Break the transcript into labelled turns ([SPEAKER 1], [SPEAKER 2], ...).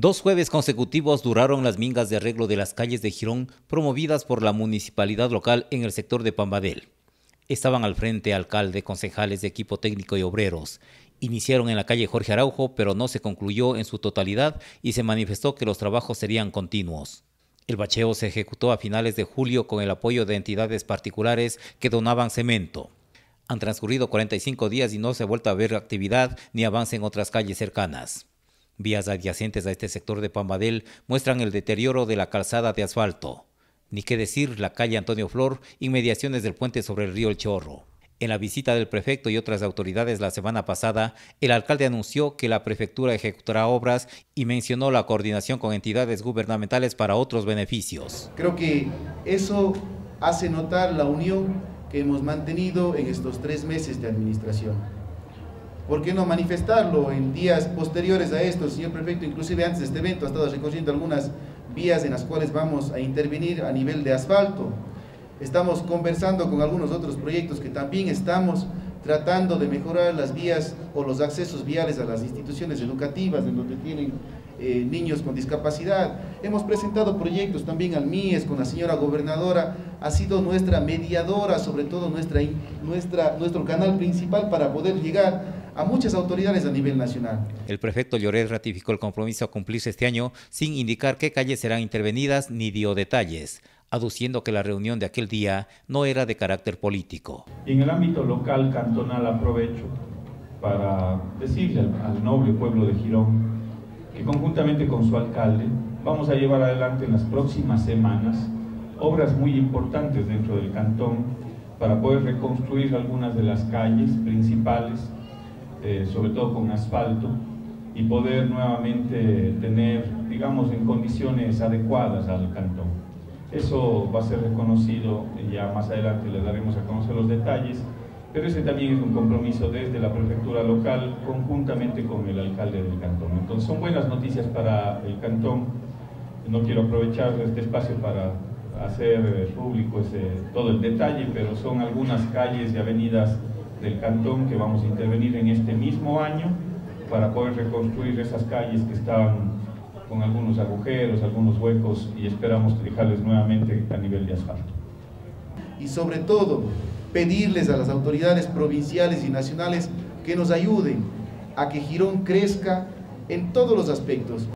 [SPEAKER 1] Dos jueves consecutivos duraron las mingas de arreglo de las calles de Girón promovidas por la municipalidad local en el sector de Pambadel. Estaban al frente alcalde, concejales de equipo técnico y obreros. Iniciaron en la calle Jorge Araujo, pero no se concluyó en su totalidad y se manifestó que los trabajos serían continuos. El bacheo se ejecutó a finales de julio con el apoyo de entidades particulares que donaban cemento. Han transcurrido 45 días y no se ha vuelto a ver actividad ni avance en otras calles cercanas. Vías adyacentes a este sector de Pambadel muestran el deterioro de la calzada de asfalto. Ni qué decir la calle Antonio Flor, inmediaciones del puente sobre el río El Chorro. En la visita del prefecto y otras autoridades la semana pasada, el alcalde anunció que la prefectura ejecutará obras y mencionó la coordinación con entidades gubernamentales para otros beneficios.
[SPEAKER 2] Creo que eso hace notar la unión que hemos mantenido en estos tres meses de administración. ¿Por qué no manifestarlo en días posteriores a esto? El señor prefecto, inclusive antes de este evento, ha estado recogiendo algunas vías en las cuales vamos a intervenir a nivel de asfalto. Estamos conversando con algunos otros proyectos que también estamos tratando de mejorar las vías o los accesos viales a las instituciones educativas en donde tienen eh, niños con discapacidad. Hemos presentado proyectos también al MIES con la señora gobernadora, ha sido nuestra mediadora, sobre todo nuestra, nuestra, nuestro canal principal para poder llegar a muchas autoridades a nivel nacional.
[SPEAKER 1] El prefecto Lloret ratificó el compromiso a cumplirse este año sin indicar qué calles serán intervenidas ni dio detalles aduciendo que la reunión de aquel día no era de carácter político.
[SPEAKER 3] en el ámbito local, cantonal, aprovecho para decirle al, noble pueblo de Girón que conjuntamente con su alcalde vamos a llevar adelante en las próximas semanas obras muy importantes dentro del cantón para poder reconstruir algunas de las calles principales eh, sobre todo con asfalto, y poder nuevamente tener, digamos, en condiciones adecuadas al cantón. Eso va a ser reconocido, ya más adelante le daremos a conocer los detalles, pero ese también es un compromiso desde la prefectura local conjuntamente con el alcalde del cantón. Entonces son buenas noticias para el cantón. No quiero aprovechar este espacio para hacer público ese, todo el detalle, pero son algunas calles y avenidas del cantón que vamos a intervenir en este mismo año para poder reconstruir esas calles que estaban con algunos agujeros, algunos huecos y esperamos dejarles nuevamente a nivel de asfalto.
[SPEAKER 2] Y sobre todo, pedirles a las autoridades provinciales y nacionales que nos ayuden a que Girón crezca en todos los aspectos.